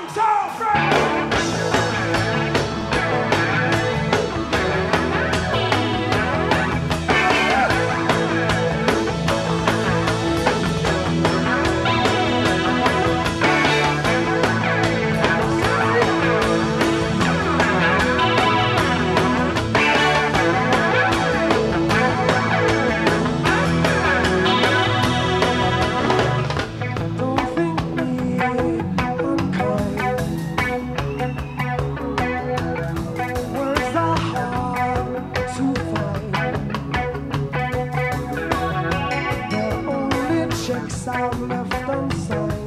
Long Tall Friends! Submission.